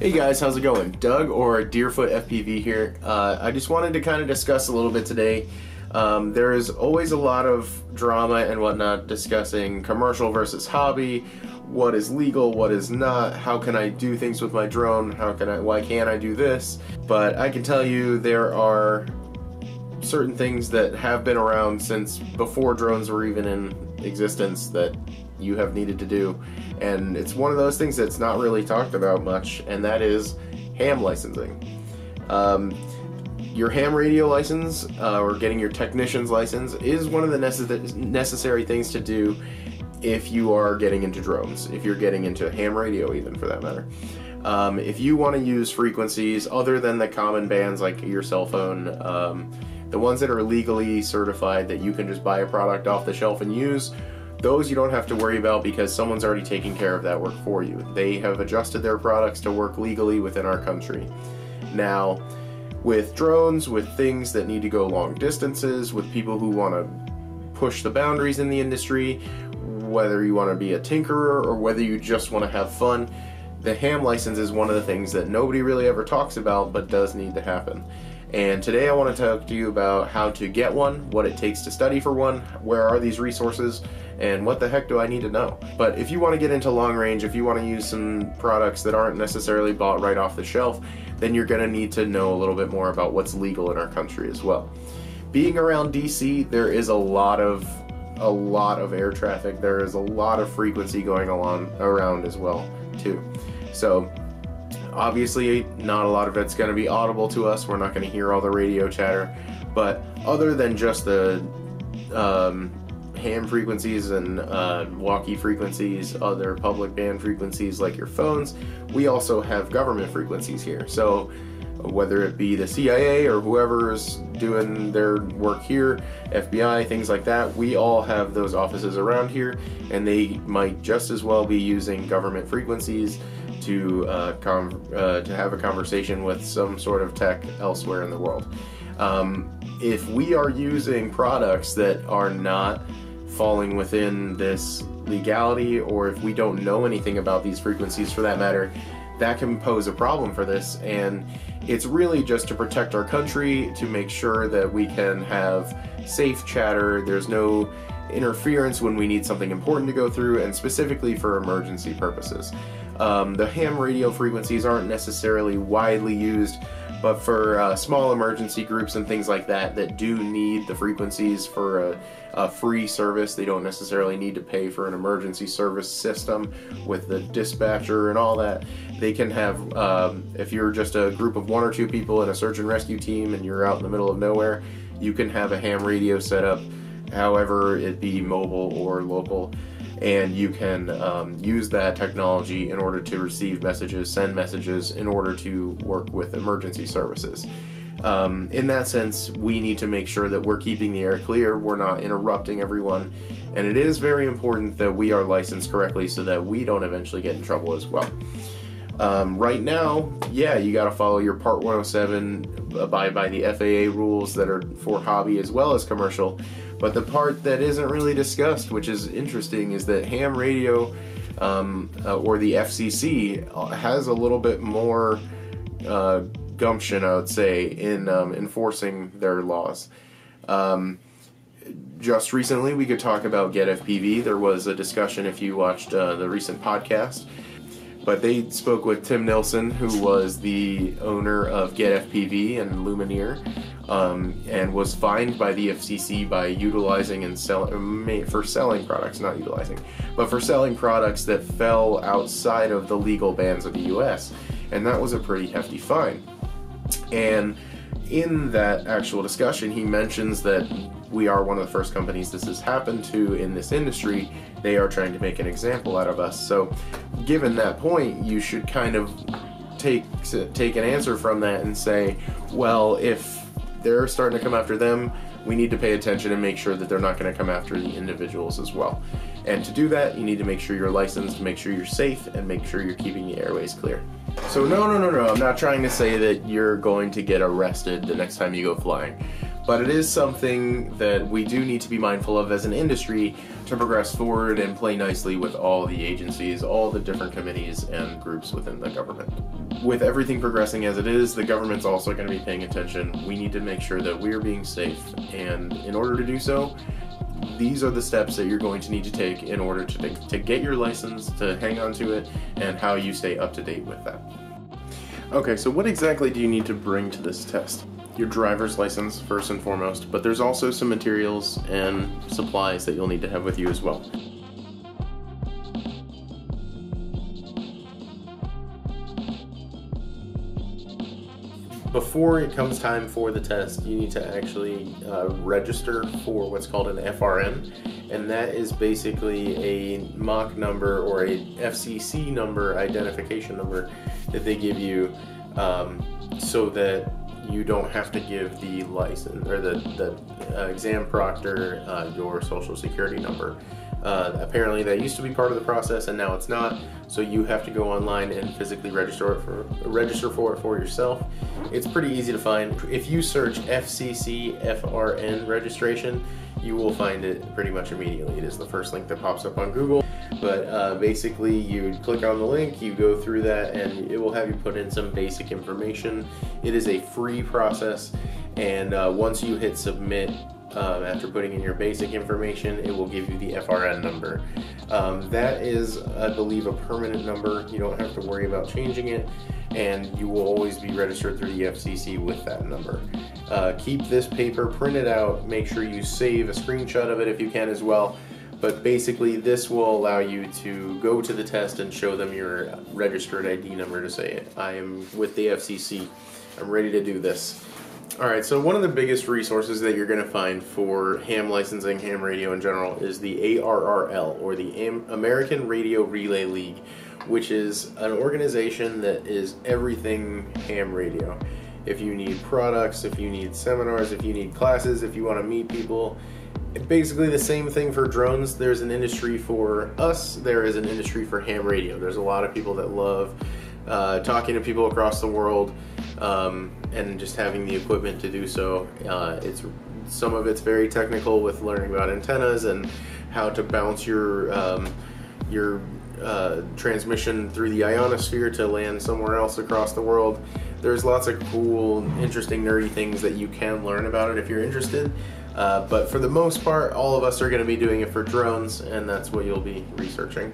Hey guys, how's it going? Doug or Deerfoot FPV here. Uh, I just wanted to kind of discuss a little bit today. Um, there is always a lot of drama and whatnot discussing commercial versus hobby, what is legal, what is not, how can I do things with my drone, how can I, why can't I do this? But I can tell you there are certain things that have been around since before drones were even in existence that you have needed to do. And it's one of those things that's not really talked about much, and that is ham licensing. Um, your ham radio license uh, or getting your technician's license is one of the necess- necessary things to do if you are getting into drones, if you're getting into ham radio, even for that matter. Um, if you want to use frequencies other than the common bands like your cell phone, um, the ones that are legally certified that you can just buy a product off the shelf and use, those you don't have to worry about because someone's already taking care of that work for you. They have adjusted their products to work legally within our country. Now, with drones, with things that need to go long distances, with people who want to push the boundaries in the industry, whether you want to be a tinkerer or whether you just want to have fun, the ham license is one of the things that nobody really ever talks about but does need to happen. And today I want to talk to you about how to get one, what it takes to study for one, where are these resources, and what the heck do I need to know? But if you want to get into long range, if you want to use some products that aren't necessarily bought right off the shelf, then you're going to need to know a little bit more about what's legal in our country as well. Being around DC, there is a lot of a lot of air traffic. There is a lot of frequency going along around as well, too. So obviously not a lot of it's going to be audible to us. We're not going to hear all the radio chatter. But other than just the um, ham frequencies and uh, walkie frequencies other public band frequencies like your phones we also have government frequencies here. So whether it be the CIA or whoever's doing their work here, FBI, things like that, we all have those offices around here, and they might just as well be using government frequencies to uh, com- uh, to have a conversation with some sort of tech elsewhere in the world. Um, if we are using products that are not falling within this legality, or if we don't know anything about these frequencies for that matter, that can pose a problem for this. And it's really just to protect our country, to make sure that we can have safe chatter. There's no interference when we need something important to go through, and specifically for emergency purposes. Um, the ham radio frequencies aren't necessarily widely used, but for uh, small emergency groups and things like that that do need the frequencies for a, a, free service, they don't necessarily need to pay for an emergency service system with the dispatcher and all that. They can have, um, if you're just a group of one or two people in a search and rescue team and you're out in the middle of nowhere, you can have a ham radio set up, however it be mobile or local and you can um, use that technology in order to receive messages, send messages, in order to work with emergency services. Um, in that sense, we need to make sure that we're keeping the air clear, we're not interrupting everyone, and it is very important that we are licensed correctly so that we don't eventually get in trouble as well. Um, right now, yeah, you got to follow your Part 107, abide by the FAA rules that are for hobby as well as commercial. But the part that isn't really discussed, which is interesting, is that ham radio um, uh, or the FCC uh, has a little bit more uh, gumption, I would say, in um, enforcing their laws. Um, just recently, we could talk about Get FPV. There was a discussion if you watched uh, the recent podcast but they spoke with Tim Nelson, who was the owner of GetFPV and Lumenier, um, and was fined by the FCC by utilizing and selling for selling products, not utilizing, but for selling products that fell outside of the legal bans of the U.S. And that was a pretty hefty fine. And in that actual discussion, he mentions that we are one of the first companies this has happened to in this industry. They are trying to make an example out of us. So, given that point, you should kind of take take an answer from that and say, well, if they're starting to come after them, we need to pay attention and make sure that they're not going to come after the individuals as well. And to do that, you need to make sure you're licensed, make sure you're safe, and make sure you're keeping the airways clear. So no, no, no, no, I'm not trying to say that you're going to get arrested the next time you go flying. But it is something that we do need to be mindful of as an industry to progress forward and play nicely with all the agencies, all the different committees and groups within the government. With everything progressing as it is, the government's also going to be paying attention. We need to make sure that we're being safe, and in order to do so, these are the steps that you're going to need to take in order to, to get your license, to hang on to it, and how you stay up to date with that. Okay, so what exactly do you need to bring to this test? Your driver's license, first and foremost, but there's also some materials and supplies that you'll need to have with you as well. before it comes time for the test, you need to actually uh, register for what's called an FRN, and that is basically a mock number or a FCC number, identification number, that they give you um, so that you don't have to give the license or the, the uh, exam proctor uh, your social security number. Uh, apparently that used to be part of the process and now it's not. So you have to go online and physically register it for register for it for yourself. It's pretty easy to find. If you search FCC FRN registration, you will find it pretty much immediately. It is the first link that pops up on Google. But uh, basically, you click on the link, you go through that, and it will have you put in some basic information. It is a free process, and uh, once you hit submit, um, after putting in your basic information, it will give you the FRN number. Um, that is, I believe, a permanent number. You don't have to worry about changing it, and you will always be registered through the FCC with that number. Uh, keep this paper printed out. Make sure you save a screenshot of it if you can as well. But basically, this will allow you to go to the test and show them your registered ID number to say, I am with the FCC. I'm ready to do this. All right, so one of the biggest resources that you're going to find for ham licensing, ham radio in general, is the ARRL, or the American Radio Relay League, which is an organization that is everything ham radio. If you need products, if you need seminars, if you need classes, if you want to meet people, basically the same thing for drones. There's an industry for us, there is an industry for ham radio. There's a lot of people that love uh, talking to people across the world um, and just having the equipment to do so. Uh, it's some of it's very technical with learning about antennas and how to bounce your um, your uh, transmission through the ionosphere to land somewhere else across the world. There's lots of cool, interesting, nerdy things that you can learn about it if you're interested. Uh, but for the most part, all of us are going to be doing it for drones, and that's what you'll be researching.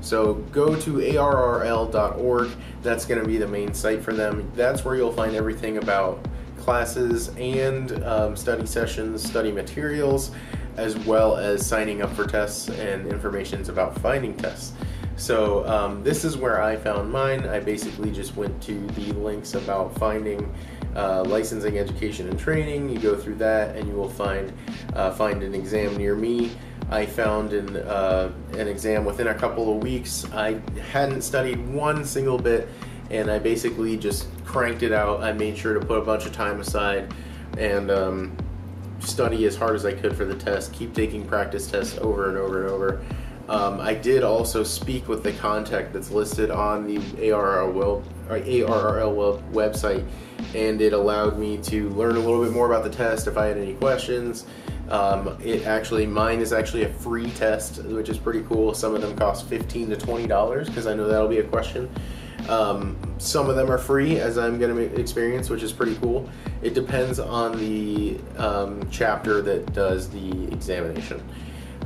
So go to arrl.org. That's going to be the main site for them. That's where you'll find everything about classes and um, study sessions, study materials, as well as signing up for tests and informations about finding tests. So um, this is where I found mine. I basically just went to the links about finding uh, licensing, education, and training. You go through that, and you will find uh, find an exam near me. I found an, uh, an exam within a couple of weeks. I hadn't studied one single bit, and I basically just cranked it out. I made sure to put a bunch of time aside and um, study as hard as I could for the test, keep taking practice tests over and over and over. Um, I did also speak with the contact that's listed on the ARRL, ARRL website, and it allowed me to learn a little bit more about the test if I had any questions. Um, it actually, mine is actually a free test, which is pretty cool. Some of them cost 15 to $20 because I know that'll be a question. Um, some of them are free, as I'm going to experience, which is pretty cool. It depends on the um, chapter that does the examination.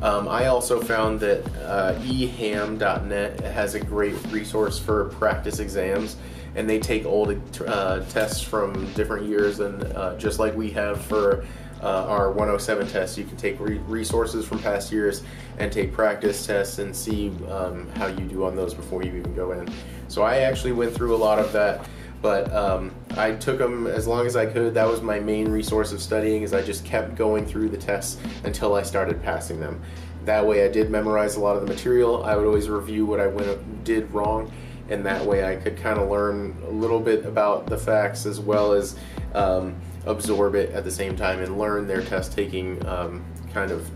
Um, I also found that uh, eham.net has a great resource for practice exams, and they take old uh, tests from different years, and uh, just like we have for uh, our 107 tests. You can take re resources from past years and take practice tests and see um, how you do on those before you even go in. So I actually went through a lot of that, but um, I took them as long as I could. That was my main resource of studying is I just kept going through the tests until I started passing them. That way I did memorize a lot of the material. I would always review what I went, did wrong and that way I could kind of learn a little bit about the facts as well as um, absorb it at the same time and learn their test taking um, kind of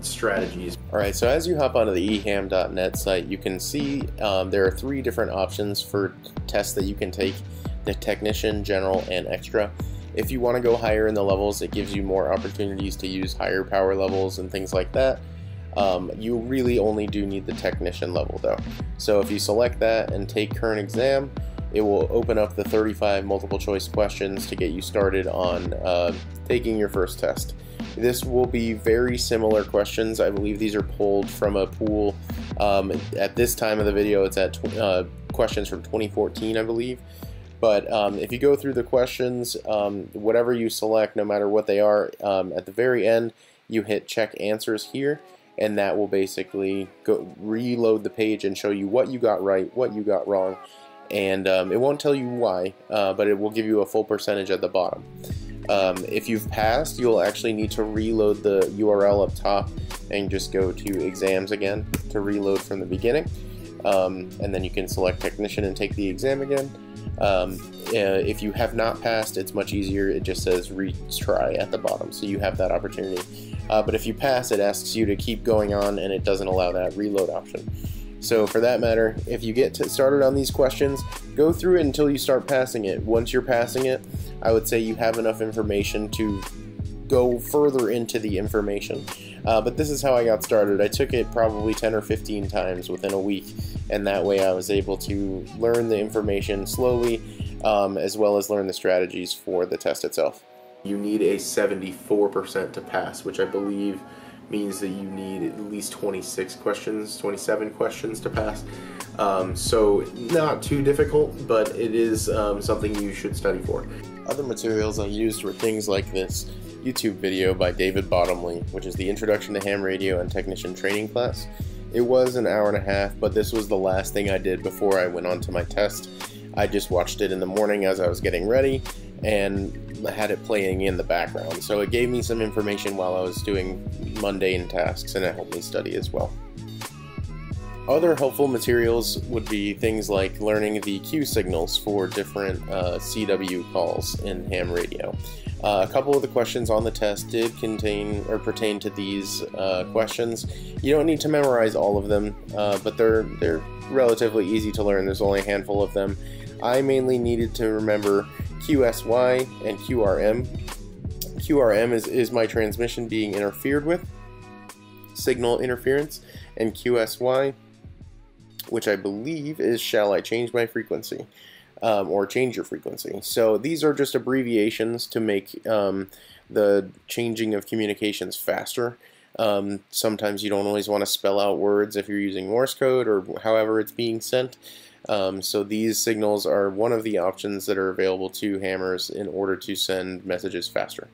strategies. All right, so as you hop onto the eham.net site, you can see um, there are three different options for tests that you can take, the technician, general, and extra. If you want to go higher in the levels, it gives you more opportunities to use higher power levels and things like that. Um, you really only do need the technician level though. So if you select that and take current exam, it will open up the 35 multiple choice questions to get you started on uh, taking your first test. This will be very similar questions. I believe these are pulled from a pool. Um, at this time of the video, it's at uh, questions from 2014, I believe. But um, if you go through the questions, um, whatever you select, no matter what they are, um, at the very end, you hit check answers here, and that will basically go reload the page and show you what you got right, what you got wrong, and um, it won't tell you why, uh, but it will give you a full percentage at the bottom. Um, if you've passed, you'll actually need to reload the URL up top and just go to exams again to reload from the beginning. Um, and then you can select technician and take the exam again. Um, uh, if you have not passed, it's much easier. It just says retry at the bottom, so you have that opportunity. Uh, but if you pass, it asks you to keep going on, and it doesn't allow that reload option. So for that matter, if you get started on these questions, go through it until you start passing it. Once you're passing it, I would say you have enough information to go further into the information. Uh, but this is how I got started. I took it probably 10 or 15 times within a week, and that way I was able to learn the information slowly, um, as well as learn the strategies for the test itself. You need a 74% to pass, which I believe means that you need at least 26 questions, 27 questions to pass. Um, so not too difficult, but it is um, something you should study for. Other materials I used were things like this YouTube video by David Bottomley, which is the Introduction to Ham Radio and Technician Training class. It was an hour and a half, but this was the last thing I did before I went on to my test. I just watched it in the morning as I was getting ready and had it playing in the background. So it gave me some information while I was doing mundane tasks and it helped me study as well. Other helpful materials would be things like learning the Q signals for different uh, CW calls in ham radio. Uh, a couple of the questions on the test did contain or pertain to these uh, questions. You don't need to memorize all of them, uh, but they're they're relatively easy to learn. There's only a handful of them. I mainly needed to remember QSY and QRM. QRM is, is my transmission being interfered with, signal interference, and QSY, which I believe is shall I change my frequency um, or change your frequency. So these are just abbreviations to make um, the changing of communications faster. Um, sometimes you don't always want to spell out words if you're using Morse code or however it's being sent. Um, so these signals are one of the options that are available to hammers in order to send messages faster.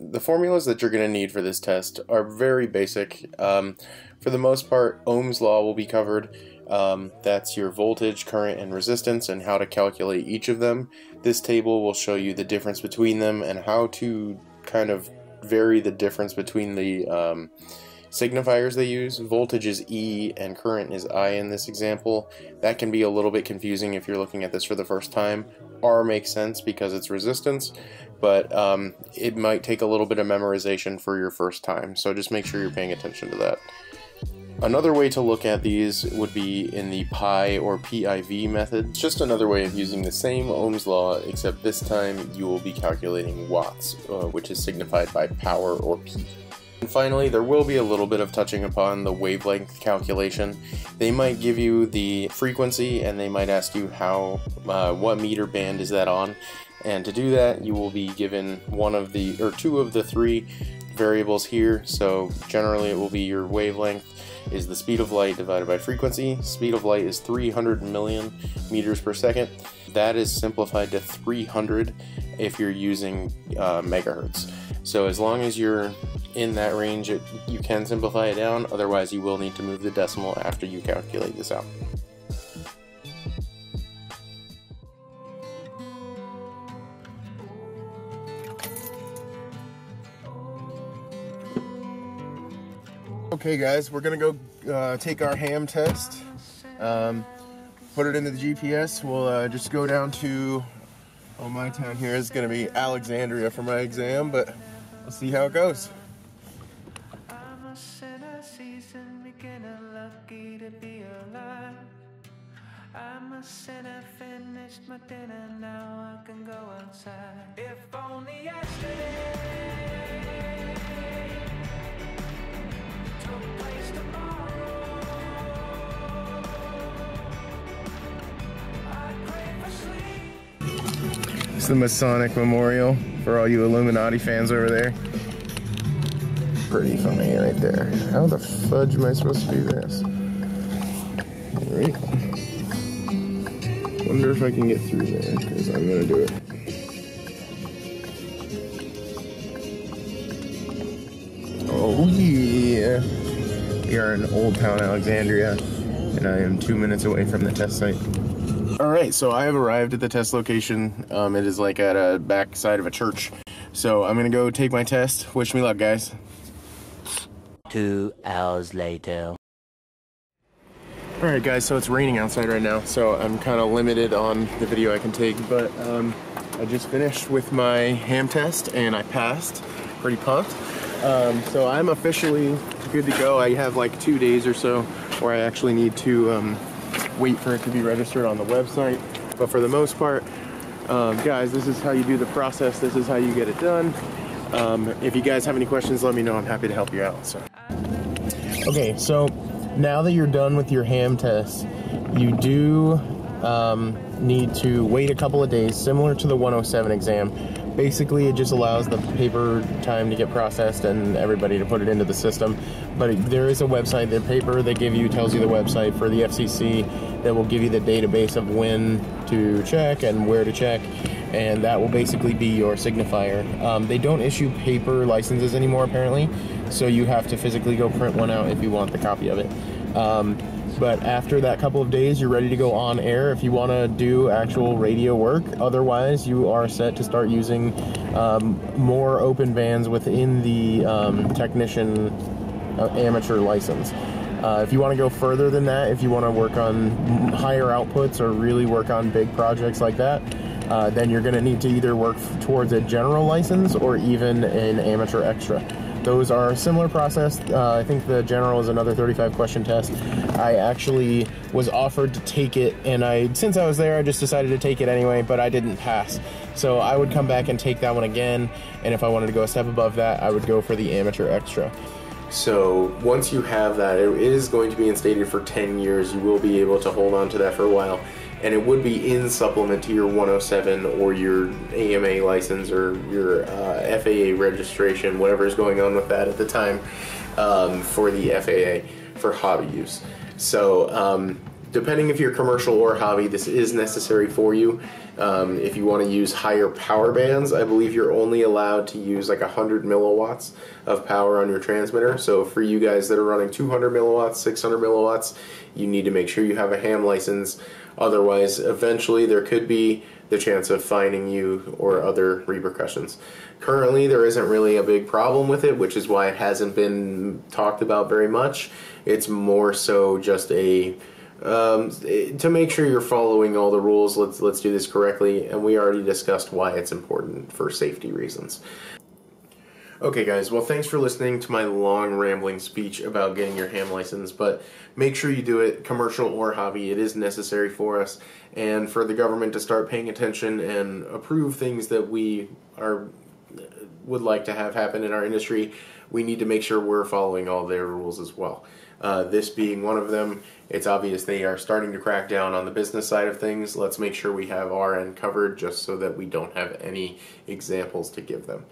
The formulas that you're going to need for this test are very basic. Um, for the most part, Ohm's law will be covered. Um, that's your voltage, current, and resistance and how to calculate each of them. This table will show you the difference between them and how to kind of vary the difference between the um, signifiers they use. Voltage is E and current is I in this example. That can be a little bit confusing if you're looking at this for the first time. R makes sense because it's resistance, but um, it might take a little bit of memorization for your first time, so just make sure you're paying attention to that. Another way to look at these would be in the pi or PIV method. It's just another way of using the same Ohm's law, except this time you will be calculating watts, uh, which is signified by power or P. And finally, there will be a little bit of touching upon the wavelength calculation. They might give you the frequency and they might ask you how, uh, what meter band is that on. And to do that, you will be given one of the, or two of the three variables here. So generally it will be your wavelength is the speed of light divided by frequency. Speed of light is 300 million meters per second. That is simplified to 300 if you're using uh, megahertz. So as long as you're in that range, it, you can simplify it down. Otherwise, you will need to move the decimal after you calculate this out. Okay guys, we're gonna go uh, take our ham test. Um, put it into the GPS. We'll uh, just go down to, oh, my town here is to be Alexandria for my exam, but we'll see how it goes. The Masonic Memorial for all you Illuminati fans over there. Pretty funny right there. How the fudge am I supposed to do this? Alright. Wonder if I can get through there, because I'm gonna do it. Oh yeah! We are in Old Town Alexandria, and I am two minutes away from the test site. Alright, so I have arrived at the test location. Um, it is like at a back side of a church. So I'm gonna go take my test. Wish me luck, guys. Two hours later. Alright guys, so it's raining outside right now, so I'm kind of limited on the video I can take, but um, I just finished with my ham test and I passed. Pretty pumped. Um, so I'm officially good to go. I have like two days or so where I actually need to um, wait for it to be registered on the website. But for the most part, um, guys, this is how you do the process. This is how you get it done. Um, if you guys have any questions, let me know. I'm happy to help you out. So, Okay, so now that you're done with your ham test, you do um, need to wait a couple of days, similar to the 107 exam. Basically, it just allows the paper time to get processed and everybody to put it into the system. But there is a website, the paper they give you tells you the website for the FCC that will give you the database of when to check and where to check, and that will basically be your signifier. Um, they don't issue paper licenses anymore, apparently, so you have to physically go print one out if you want the copy of it. Um, but after that couple of days, you're ready to go on air if you want to do actual radio work. Otherwise, you are set to start using um, more open bands within the um, technician uh, amateur license. Uh, if you want to go further than that, if you want to work on higher outputs or really work on big projects like that, uh, then you're going to need to either work towards a general license or even an amateur extra. Those are similar process. Uh, I think the general is another 35 question test. I actually was offered to take it, and I since I was there, I just decided to take it anyway, but I didn't pass. So I would come back and take that one again, and if I wanted to go a step above that, I would go for the amateur extra. So once you have that, it is going to be instated for 10 years. You will be able to hold on to that for a while and it would be in supplement to your 107 or your AMA license or your uh, FAA registration, whatever is going on with that at the time um, for the FAA for hobby use. So, um, depending if you're commercial or hobby, this is necessary for you. Um, if you want to use higher power bands, I believe you're only allowed to use like 100 milliwatts of power on your transmitter. So for you guys that are running 200 milliwatts, 600 milliwatts, you need to make sure you have a ham license Otherwise, eventually there could be the chance of fining you or other repercussions. Currently, there isn't really a big problem with it, which is why it hasn't been talked about very much. It's more so just a um, to make sure you're following all the rules. Let's let's do this correctly, and we already discussed why it's important for safety reasons. Okay, guys, well, thanks for listening to my long rambling speech about getting your ham license, but make sure you do it, commercial or hobby. It is necessary for us and for the government to start paying attention and approve things that we are would like to have happen in our industry. We need to make sure we're following all their rules as well. Uh, this being one of them, it's obvious they are starting to crack down on the business side of things. Let's make sure we have our end covered just so that we don't have any examples to give them.